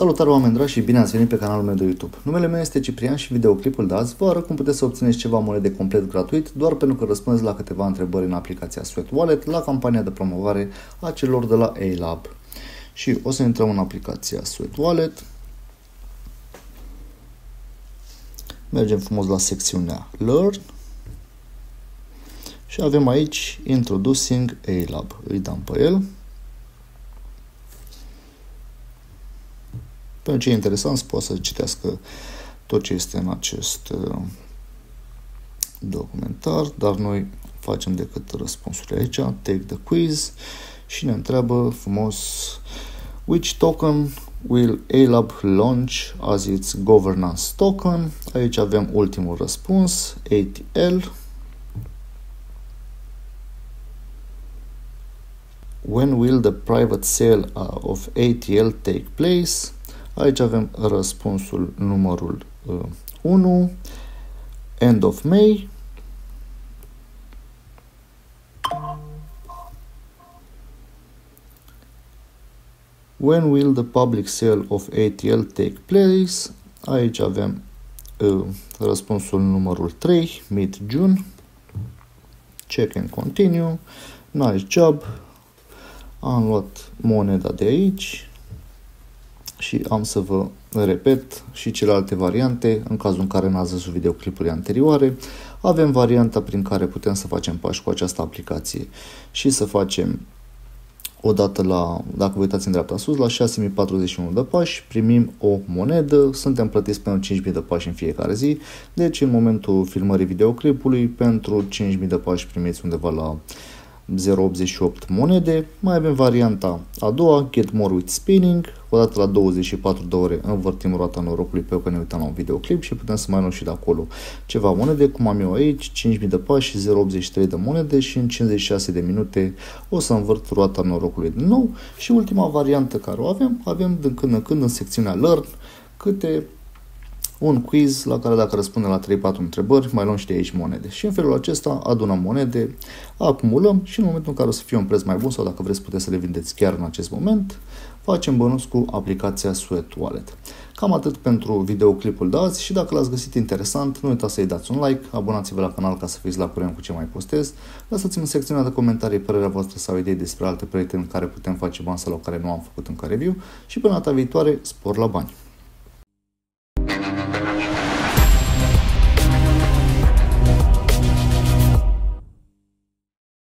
Salutare oameni dragi și bine ați venit pe canalul meu de YouTube. Numele meu este Ciprian și videoclipul de azi vă arăt cum puteți să obțineți ceva monede complet gratuit doar pentru că răspundeți la câteva întrebări în aplicația Sweat Wallet la campania de promovare a celor de la A-Lab. Și o să intrăm în aplicația Sweat Wallet. Mergem frumos la secțiunea Learn. Și avem aici Introducing A-Lab. Îi dăm pe el. Pentru ce e interesant, poate să citească tot ce este în acest uh, documentar, dar noi facem decât răspunsurile aici, take the quiz și ne întreabă frumos which token will ALAB launch as its governance token. Aici avem ultimul răspuns, ATL. When will the private sale uh, of ATL take place? Aici avem răspunsul numărul uh, 1, end of May. When will the public sale of ATL take place? Aici avem uh, răspunsul numărul 3, mid-June. Check and continue. Nice job. Am luat moneda de aici și am să vă repet și celelalte variante în cazul în care n-ați văzut videoclipurile anterioare. Avem varianta prin care putem să facem pași cu această aplicație și să facem odată la, dacă vă uitați în dreapta sus, la 6041 de pași, primim o monedă, suntem plătiți pentru 5000 de pași în fiecare zi, deci în momentul filmării videoclipului, pentru 5000 de pași primiți undeva la 0,88 monede. Mai avem varianta a doua, Get More with Spinning. Odată la 24 de ore învârtim roata norocului pe că ne uităm la un videoclip și putem să mai luăm și de acolo ceva monede, cum am eu aici, 5000 de pași și 0,83 de monede și în 56 de minute o să învârt roata norocului din nou. Și ultima variantă care o avem, avem din când în când în secțiunea Learn câte un quiz la care dacă răspundem la 3-4 întrebări, mai luăm și de aici monede. Și în felul acesta adunăm monede, acumulăm și în momentul în care o să fie un preț mai bun sau dacă vreți puteți să le vindeți chiar în acest moment, facem bonus cu aplicația Sweat Wallet. Cam atât pentru videoclipul de azi și dacă l-ați găsit interesant, nu uitați să-i dați un like, abonați-vă la canal ca să fiți la curent cu ce mai postez, lăsați-mi în secțiunea de comentarii părerea voastră sau idei despre alte proiecte în care putem face bani sau la care nu am făcut încă review și până data viitoare, spor la bani!